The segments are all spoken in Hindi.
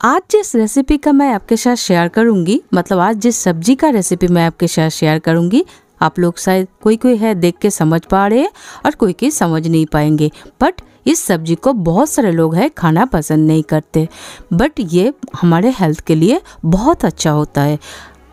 आज जिस रेसिपी का मैं आपके साथ शेयर करूँगी मतलब आज जिस सब्ज़ी का रेसिपी मैं आपके साथ शेयर करूँगी, आप लोग शायद कोई कोई है देख के समझ पा रहे हैं और कोई कोई समझ नहीं पाएँगे। बट इस सब्ज़ी को बहुत सारे लोग हैं, खाना पसंद नहीं करते। बट ये हमारे हेल्थ के लिए बहुत अच्छा होता है।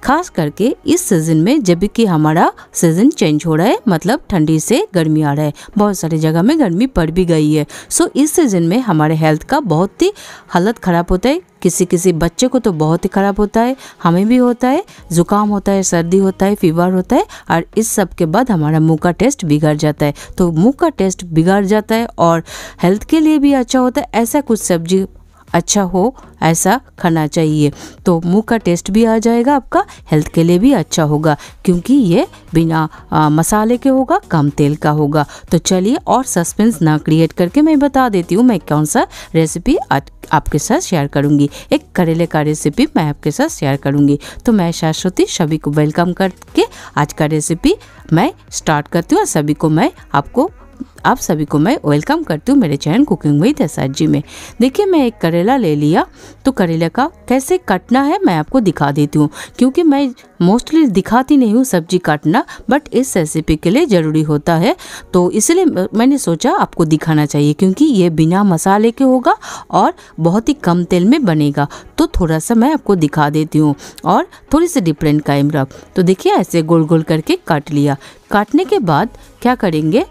खास करके इस सीज़न में, जब कि हमारा सीज़न चेंज हो रहा है मतलब ठंडी से गर्मी आ रहा है। बहुत सारी जगह में गर्मी पड़ भी गई है। सो इस सीज़न में हमारे हेल्थ का बहुत ही हालत ख़राब होता है। किसी किसी बच्चे को तो बहुत ही ख़राब होता है। हमें भी होता है। ज़ुकाम होता है, सर्दी होता है फीवर होता है और इस सब के बाद हमारा मुँह का टेस्ट बिगड़ जाता है। तो मुँह का टेस्ट बिगड़ जाता है और हेल्थ के लिए भी अच्छा होता है। ऐसा कुछ सब्ज़ी अच्छा हो ऐसा खाना चाहिए। तो मुँह का टेस्ट भी आ जाएगा आपका हेल्थ के लिए भी अच्छा होगा क्योंकि ये बिना आ, मसाले के होगा कम तेल का होगा। तो चलिए और सस्पेंस ना क्रिएट करके मैं बता देती हूँ मैं कौन सा रेसिपी आज आपके साथ शेयर करूँगी। एक करेले का रेसिपी मैं आपके साथ शेयर करूँगी। तो मैं शाश्वती सभी को वेलकम करके आज का रेसिपी मैं स्टार्ट करती हूँ सभी को मैं आपको आप सभी को मैं वेलकम करती हूँ मेरे channel cooking with S G में। देखिए, मैं एक करेला ले लिया। तो करेले का कैसे काटना है मैं आपको दिखा देती हूँ। क्योंकि मैं मोस्टली दिखाती नहीं हूँ सब्ज़ी काटना बट इस रेसिपी के लिए ज़रूरी होता है। तो इसलिए मैंने सोचा आपको दिखाना चाहिए, क्योंकि ये बिना मसाले के होगा और बहुत ही कम तेल में बनेगा। तो थोड़ा सा मैं आपको दिखा देती हूँ और थोड़ी सी डिफरेंट काइम रख तो देखिए, ऐसे गोल गोल करके काट लिया। काटने के बाद क्या करेंगे?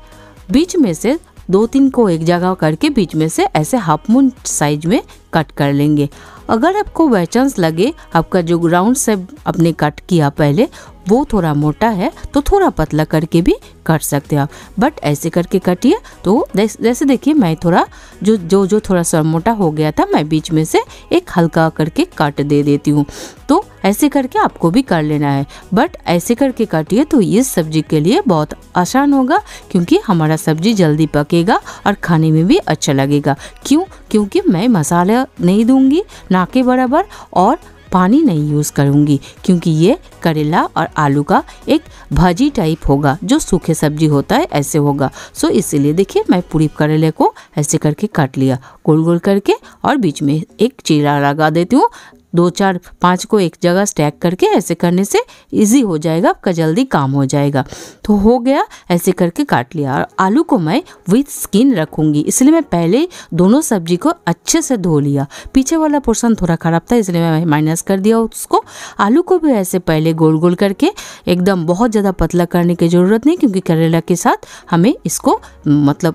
बीच में से दो तीन को एक जगह करके बीच में से ऐसे हाफ़ मून साइज़ में कट कर लेंगे। अगर आपको बाई लगे, आपका जो ग्राउंड से आपने कट किया पहले वो थोड़ा मोटा है तो थोड़ा पतला करके भी कट सकते हैं आप। बट ऐसे करके कटिए तो जैसे देखिए, मैं थोड़ा जो जो जो थोड़ा सा मोटा हो गया था, मैं बीच में से एक हल्का करके काट दे देती हूँ। तो ऐसे करके आपको भी कर लेना है। बट ऐसे करके काटिए तो इस सब्ज़ी के लिए बहुत आसान होगा, क्योंकि हमारा सब्ज़ी जल्दी पकेगा और खाने में भी अच्छा लगेगा। क्यों? क्योंकि मैं मसाला नहीं दूँगी, ना के बराबर, और पानी नहीं यूज़ करूँगी, क्योंकि ये करेला और आलू का एक भाजी टाइप होगा, जो सूखे सब्ज़ी होता है, ऐसे होगा। सो इसीलिए देखिए, मैं पूरी करेले को ऐसे करके काट लिया गोल गोल करके, और बीच में एक चीरा लगा देती हूँ। दो चार पाँच को एक जगह स्टैक करके ऐसे करने से इजी हो जाएगा, आपका जल्दी काम हो जाएगा। तो हो गया ऐसे करके काट लिया। और आलू को मैं विथ स्किन रखूँगी, इसलिए मैं पहले दोनों सब्ज़ी को अच्छे से धो लिया। पीछे वाला पोर्सन थोड़ा ख़राब था, इसलिए मैं माइनस कर दिया उसको। आलू को भी ऐसे पहले गोल गोल करके, एकदम बहुत ज़्यादा पतला करने की ज़रूरत नहीं, क्योंकि करेला के साथ हमें इसको मतलब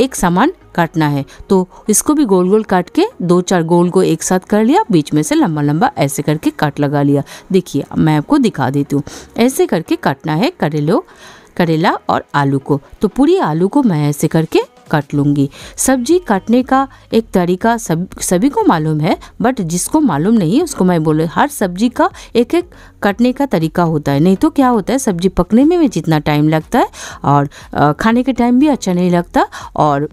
एक सामान काटना है। तो इसको भी गोल गोल काट के दो चार गोल को एक साथ कर लिया, बीच में से लंबा लंबा ऐसे करके काट लगा लिया। देखिए, मैं आपको दिखा देती हूँ। ऐसे करके काटना है करेलो, करेला और आलू को। तो पूरी आलू को मैं ऐसे करके काट लूँगी। सब्ज़ी काटने का एक तरीका सब, सभी को मालूम है बट जिसको मालूम नहीं है, उसको मैं बोले। हर सब्ज़ी का एक एक काटने का तरीका होता है। नहीं तो क्या होता है, सब्ज़ी पकने में भी जितना टाइम लगता है और खाने के टाइम भी अच्छा नहीं लगता और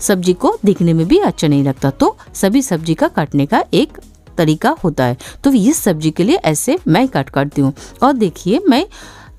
सब्ज़ी को दिखने में भी अच्छा नहीं लगता। तो सभी सब्ज़ी का काटने का एक तरीका होता है। तो इस सब्ज़ी के लिए ऐसे मैं कट करती हूँ। और देखिए, मैं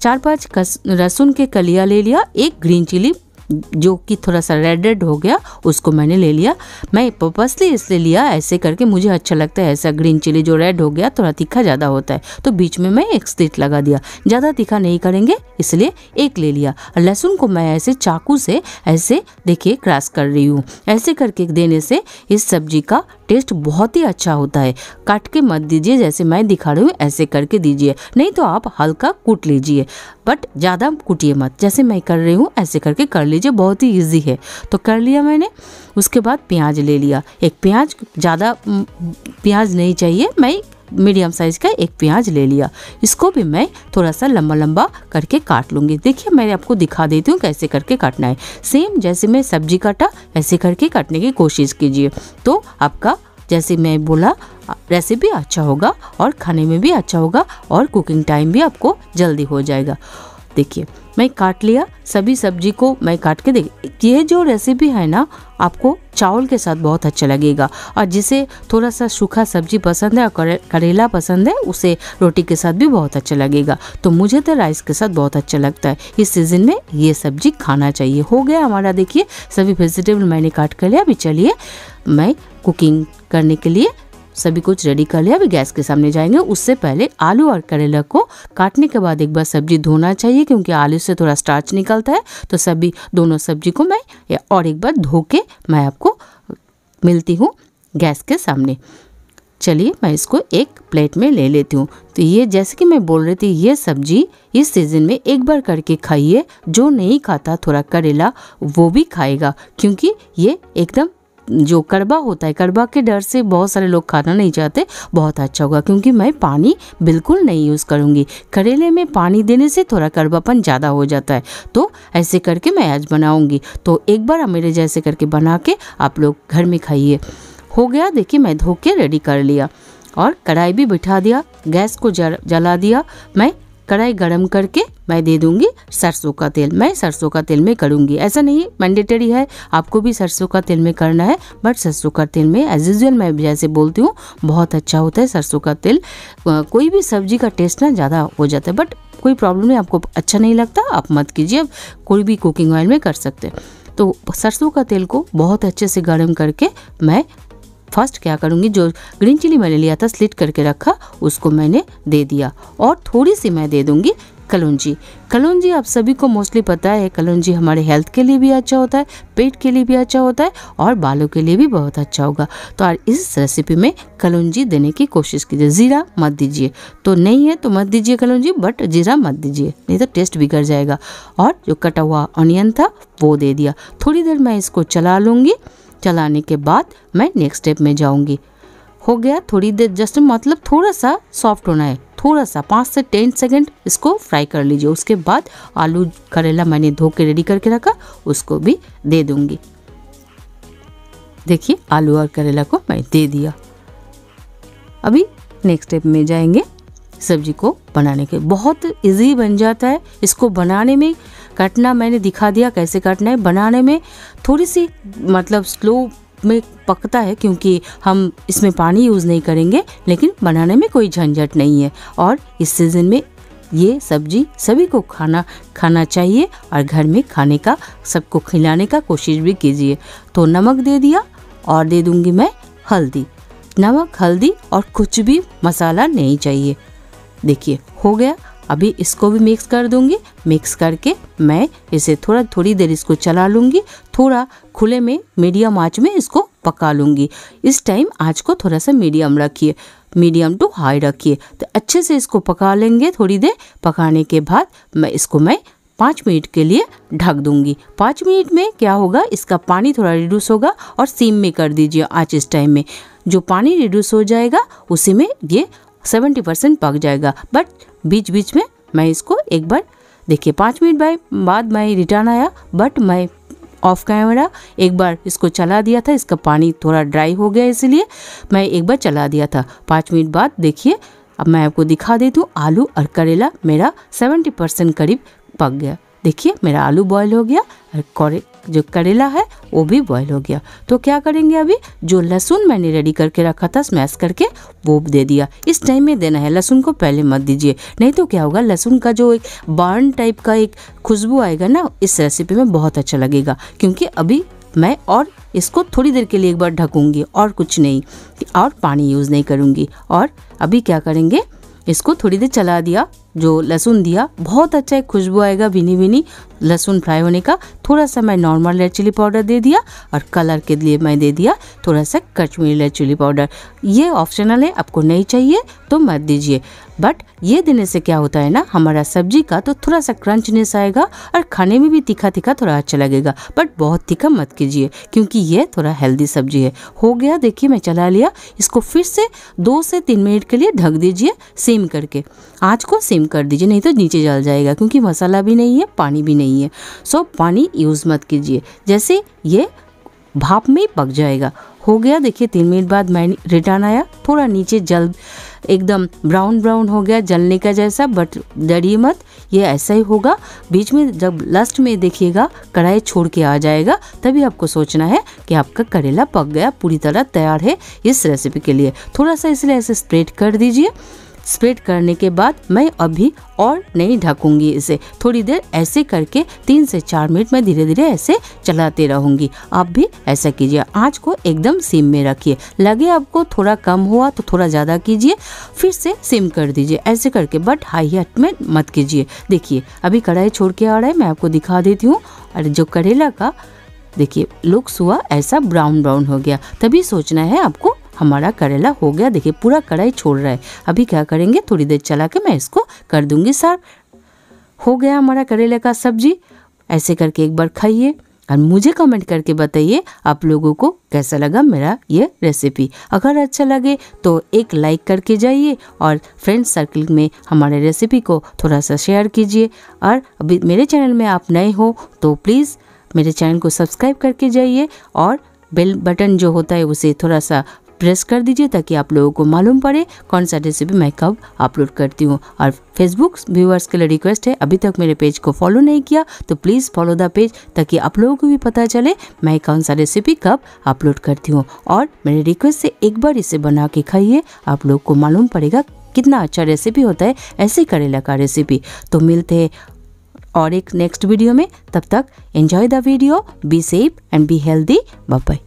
चार पाँच लहसुन के कलिया ले लिया, एक ग्रीन चिली जो कि थोड़ा सा रेड रेड हो गया, उसको मैंने ले लिया। मैं पर्पसली इसलिए लिया ऐसे करके मुझे अच्छा लगता है, ऐसा ग्रीन चिली जो रेड हो गया, थोड़ा तीखा ज़्यादा होता है। तो बीच में मैं एक स्लिट लगा दिया। ज़्यादा तीखा नहीं करेंगे, इसलिए एक ले लिया। लहसुन को मैं ऐसे चाकू से ऐसे, देखिए क्रॉस कर रही हूँ। ऐसे करके देने से इस सब्ज़ी का टेस्ट बहुत ही अच्छा होता है। काट के मत दीजिए, जैसे मैं दिखा रही हूँ, ऐसे करके दीजिए। नहीं तो आप हल्का कूट लीजिए। बट ज़्यादा कूटिए मत। जैसे मैं कर रही हूँ, ऐसे करके कर लीजिए। बहुत ही ईजी है। तो कर लिया मैंने, उसके बाद प्याज ले लिया। एक प्याज, ज़्यादा प्याज नहीं चाहिए, मैं मीडियम साइज़ का एक प्याज ले लिया। इसको भी मैं थोड़ा सा लंबा लंबा करके काट लूँगी। देखिए, मैं आपको दिखा देती हूँ कैसे करके काटना है। सेम जैसे मैं सब्ज़ी काटा ऐसे करके काटने की कोशिश कीजिए। तो आपका, जैसे मैं बोला रेसिपी अच्छा होगा और खाने में भी अच्छा होगा और कुकिंग टाइम भी आपको जल्दी हो जाएगा। देखिए मैं काट लिया, सभी सब्ज़ी को मैं काट के दे ये जो रेसिपी है ना, आपको चावल के साथ बहुत अच्छा लगेगा। और जिसे थोड़ा सा सूखा सब्ज़ी पसंद है और करेला पसंद है, उसे रोटी के साथ भी बहुत अच्छा लगेगा। तो मुझे तो राइस के साथ बहुत अच्छा लगता है। इस सीज़न में ये सब्ज़ी खाना चाहिए। हो गया हमारा देखिए, सभी वेजिटेबल मैंने काट कर लिया। अभी चलिए, मैं कुकिंग करने के लिए सभी कुछ रेडी कर लिया, अभी गैस के सामने जाएँगे। उससे पहले आलू और करेला को काटने के बाद एक बार सब्ज़ी धोना चाहिए, क्योंकि आलू से थोड़ा स्टार्च निकलता है। तो सभी, दोनों सब्ज़ी को मैं और एक बार धो के मैं आपको मिलती हूँ गैस के सामने। चलिए मैं इसको एक प्लेट में ले लेती हूँ। तो ये, जैसे कि मैं बोल रही थी, ये सब्ज़ी इस सीज़न में एक बार करके खाइए। जो नहीं खाता, थोड़ा करेला, वो भी खाएगा, क्योंकि ये एकदम जो कड़वा होता है, कड़वा के डर से बहुत सारे लोग खाना नहीं चाहते, बहुत अच्छा होगा, क्योंकि मैं पानी बिल्कुल नहीं यूज़ करूँगी। करेले में पानी देने से थोड़ा कड़वापन ज़्यादा हो जाता है। तो ऐसे करके मैं आज बनाऊँगी। तो एक बार मेरे जैसे करके बना के आप लोग घर में खाइए। हो गया, देखिए मैं धो के रेडी कर लिया और कढ़ाई भी बिठा दिया, गैस को जला दिया, मैं कढ़ाई गरम करके मैं दे दूँगी सरसों का तेल। मैं सरसों का तेल में करूँगी। ऐसा नहीं मैंडेटरी है। आपको भी सरसों का तेल में करना है बट सरसों का तेल में एज यूजल मैं जैसे बोलती हूँ, बहुत अच्छा होता है सरसों का तेल। कोई भी सब्ज़ी का टेस्ट ना ज़्यादा हो जाता है बट कोई प्रॉब्लम नहीं, आपको अच्छा नहीं लगता, आप मत कीजिए अब कोई भी कुकिंग ऑयल में कर सकते हैं। तो सरसों का तेल को बहुत अच्छे से गर्म करके मैं फ़र्स्ट क्या करूँगी? जो ग्रीन चिली मैंने लिया था, स्लिट करके रखा, उसको मैंने दे दिया। और थोड़ी सी मैं दे दूँगी कलौजी। कलौजी आप सभी को मोस्टली पता है, कलौजी हमारे हेल्थ के लिए भी अच्छा होता है, पेट के लिए भी अच्छा होता है और बालों के लिए भी बहुत अच्छा होगा। तो और इस रेसिपी में कलौजी देने की कोशिश कीजिए। ज़ीरा मत दीजिए। तो नहीं है तो मत दीजिए कलौजी बट जीरा मत दीजिए, नहीं तो टेस्ट बिगड़ जाएगा। और जो कटा हुआ ऑनियन था, वो दे दिया। थोड़ी देर मैं इसको चला लूँगी। चलाने के बाद मैं नेक्स्ट स्टेप में जाऊँगी। हो गया थोड़ी देर जस्ट मतलब थोड़ा सा सॉफ्ट होना है, थोड़ा सा पाँच से टेन सेकंड इसको फ्राई कर लीजिए। उसके बाद आलू करेला मैंने धो के रेडी करके रखा, उसको भी दे दूँगी। देखिए, आलू और करेला को मैं दे दिया। अभी नेक्स्ट स्टेप में जाएँगे। सब्ज़ी को बनाने के। बहुत इजी बन जाता है। इसको बनाने में काटना मैंने दिखा दिया कैसे काटना है। बनाने में थोड़ी सी मतलब स्लो में पकता है क्योंकि हम इसमें पानी यूज़ नहीं करेंगे, लेकिन बनाने में कोई झंझट नहीं है। और इस सीज़न में ये सब्ज़ी सभी को खाना खाना चाहिए और घर में खाने का, सबको खिलाने का कोशिश भी कीजिए। तो नमक दे दिया और दे दूँगी मैं हल्दी। नमक, हल्दी और कुछ भी मसाला नहीं चाहिए। देखिए, हो गया। अभी इसको भी मिक्स कर दूँगी। मिक्स करके मैं इसे थोड़ा, थोड़ी देर इसको चला लूँगी। थोड़ा खुले में मीडियम आँच में इसको पका लूँगी। इस टाइम आँच को थोड़ा सा मीडियम रखिए। मीडियम टू हाई रखिए। तो अच्छे से इसको पका लेंगे थोड़ी देर। पकाने के बाद मैं इसको मैं पाँच मिनट के लिए ढक दूँगी। पाँच मिनट में क्या होगा? इसका पानी थोड़ा रिड्यूस होगा और सीम में कर दीजिए आँच इस टाइम में। जो पानी रिड्यूस हो जाएगा, उसी में ये सेवेंटी परसेंट पक जाएगा। बट बीच बीच में मैं इसको एक बार देखिए, पाँच मिनट बाद मैं रिटर्न आया, बट मैं ऑफ़ कैमरा एक बार इसको चला दिया था। इसका पानी थोड़ा ड्राई हो गया इसलिए मैं एक बार चला दिया था। पाँच मिनट बाद देखिए, अब मैं आपको दिखा देती हूँ, आलू और करेला मेरा सेवेंटी परसेंट करीब पक गया। देखिए, मेरा आलू बॉयल हो गया और जो करेला है, वो भी बॉयल हो गया। तो क्या करेंगे अभी? जो लहसुन मैंने रेडी करके रखा था स्मैश करके, वो दे दिया। इस टाइम में देना है। लहसुन को पहले मत दीजिए। नहीं तो क्या होगा? लहसुन का जो एक बार्न टाइप का एक खुशबू आएगा ना, इस रेसिपी में बहुत अच्छा लगेगा। क्योंकि अभी मैं और इसको थोड़ी देर के लिए एक बार ढकूँगी, और कुछ नहीं। और पानी यूज़ नहीं करूँगी। और अभी क्या करेंगे? इसको थोड़ी देर चला दिया। जो लहसुन दिया, बहुत अच्छा एक खुशबू आएगा भीनी भीनी लहसुन फ्राई होने का थोड़ा सा मैं नॉर्मल रेड चिली पाउडर दे दिया और कलर के लिए मैं दे दिया थोड़ा सा कश्मीरी रेड चिली पाउडर ये ऑप्शनल है, आपको नहीं चाहिए तो मत दीजिए। बट ये देने से क्या होता है ना, हमारा सब्ज़ी का तो थोड़ा सा क्रंचनेस आएगा और खाने में भी तीखा तीखा थोड़ा अच्छा लगेगा। बट बहुत तीखा मत कीजिए, क्योंकि ये थोड़ा हेल्दी सब्ज़ी है। हो गया, देखिए मैं चला लिया, इसको फिर से दो से तीन मिनट के लिए ढक दीजिए सेम करके। आँच को सेम कर दीजिए, नहीं तो नीचे जल जाएगा, क्योंकि मसाला भी नहीं है, पानी भी नहीं है। सो पानी यूज़ मत कीजिए। जैसे ये भाप में पक जाएगा। हो गया, देखिए, तीन मिनट बाद मैं रिटर्न आया, थोड़ा नीचे जल, एकदम ब्राउन ब्राउन हो गया, जलने का जैसा बट डरिए मत, ये ऐसा ही होगा। बीच में जब लास्ट में देखिएगा, कढ़ाई छोड़ के आ जाएगा, तभी आपको सोचना है कि आपका करेला पक गया, पूरी तरह तैयार है इस रेसिपी के लिए। थोड़ा सा इसलिए ऐसे स्प्रेड कर दीजिए। स्प्रेड करने के बाद मैं अभी और नहीं ढकूँगी इसे। थोड़ी देर ऐसे करके तीन से चार मिनट में धीरे धीरे ऐसे चलाते रहूँगी। आप भी ऐसा कीजिए। आँच को एकदम सिम में रखिए। लगे आपको थोड़ा कम हुआ तो थोड़ा ज़्यादा कीजिए। फिर से सिम कर दीजिए। ऐसे करके बट हाई हट में मत कीजिए। देखिए, अभी कढ़ाई छोड़ के आ रहा है। मैं आपको दिखा देती हूँ। और जो करेला का, देखिए लुक्स हुआ ऐसा ब्राउन ब्राउन हो गया। तभी सोचना है आपको हमारा करेला हो गया। देखिए, पूरा कढ़ाई छोड़ रहा है। अभी क्या करेंगे? थोड़ी देर चला के मैं इसको कर दूँगी सर। हो गया हमारा करेले का सब्ज़ी। ऐसे करके एक बार खाइए और मुझे कमेंट करके बताइए आप लोगों को कैसा लगा मेरा ये रेसिपी। अगर अच्छा लगे तो एक लाइक करके जाइए और फ्रेंड सर्कल में हमारे रेसिपी को थोड़ा सा शेयर कीजिए। और अभी मेरे चैनल में आप नए हो तो प्लीज़ मेरे चैनल को सब्सक्राइब करके जाइए और बेल बटन जो होता है उसे थोड़ा सा प्रेस कर दीजिए ताकि आप लोगों को मालूम पड़े कौन सा रेसिपी मैं कब अपलोड करती हूँ। और फेसबुक व्यूअर्स के लिए रिक्वेस्ट है, अभी तक मेरे पेज को फॉलो नहीं किया तो प्लीज़ फॉलो द पेज ताकि आप लोगों को भी पता चले मैं कौन सा रेसिपी कब अपलोड करती हूँ। और मेरे रिक्वेस्ट से एक बार इसे बना के खाइए, आप लोग को मालूम पड़ेगा कितना अच्छा रेसिपी होता है, ऐसे करेला का रेसिपी तो मिलते हैं और एक नेक्स्ट वीडियो में, तब तक enjoy the video be safe and be healthy bye